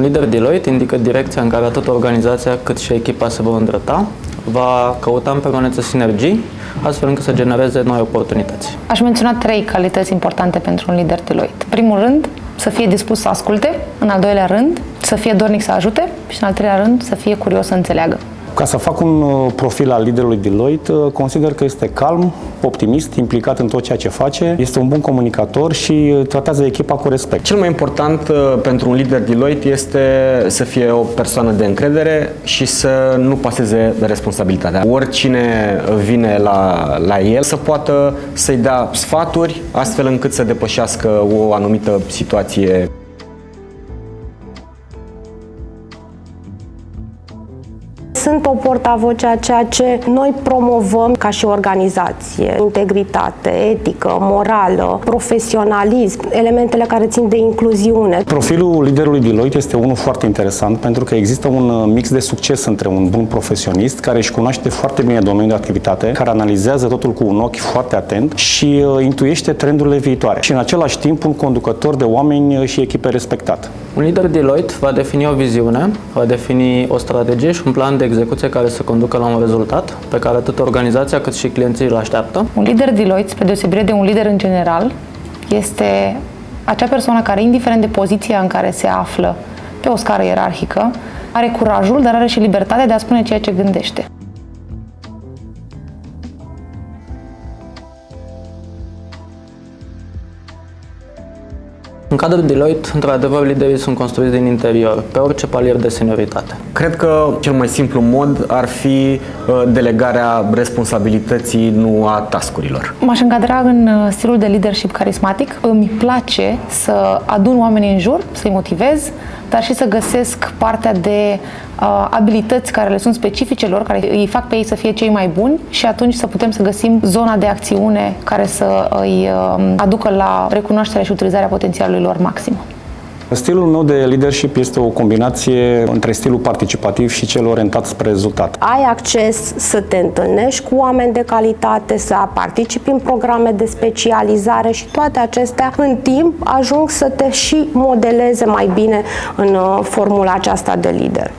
Un lider Deloitte indică direcția în care atât organizația cât și echipa se vor îndrepta, va căuta în permanență sinergii, astfel încât să genereze noi oportunități. Aș menționa trei calități importante pentru un lider Deloitte. Primul rând, să fie dispus să asculte, în al doilea rând, să fie dornic să ajute și în al treilea rând, să fie curios să înțeleagă. Ca să fac un uh, profil al liderului Deloitte, uh, consider că este calm, optimist, implicat în tot ceea ce face, este un bun comunicator și uh, tratează echipa cu respect. Cel mai important pentru un lider Deloitte este să fie o persoană de încredere și să nu paseze responsabilitatea. Oricine vine la, la el să poată să-i dea sfaturi astfel încât să depășească o anumită situație Sunt o portavoce a ceea ce noi promovăm ca și organizație. Integritate, etică, morală, profesionalism, elementele care țin de incluziune. Profilul liderului Deloitte este unul foarte interesant pentru că există un mix de succes între un bun profesionist care își cunoaște foarte bine domeniul de activitate, care analizează totul cu un ochi foarte atent și uh, intuiește trendurile viitoare. Și în același timp un conducător de oameni și echipe respectat. Un lider Deloitte va defini o viziune, va defini o strategie și un plan de execuție care să conducă la un rezultat pe care atât organizația cât și clienții îl așteaptă. Un lider Deloitte, spre deosebire de un lider în general, este acea persoană care, indiferent de poziția în care se află pe o scară ierarhică, are curajul, dar are și libertatea de a spune ceea ce gândește. Cadrul Deloitte, într-adevăr, liderii sunt construiți din interior, pe orice palier de senioritate. Cred că cel mai simplu mod ar fi uh, delegarea responsabilității, nu a tascurilor. M-aș încadra în uh, stilul de leadership carismatic. Îmi place să adun oamenii în jur, să-i motivez, dar și să găsesc partea de uh, abilități care le sunt specifice lor, care îi fac pe ei să fie cei mai buni și atunci să putem să găsim zona de acțiune care să îi uh, aducă la recunoașterea și utilizarea potențialului lor maxim. Stilul meu de leadership este o combinație între stilul participativ și cel orientat spre rezultat. Ai acces să te întâlnești cu oameni de calitate, să participi în programe de specializare și toate acestea în timp ajung să te și modeleze mai bine în uh, formula aceasta de lider.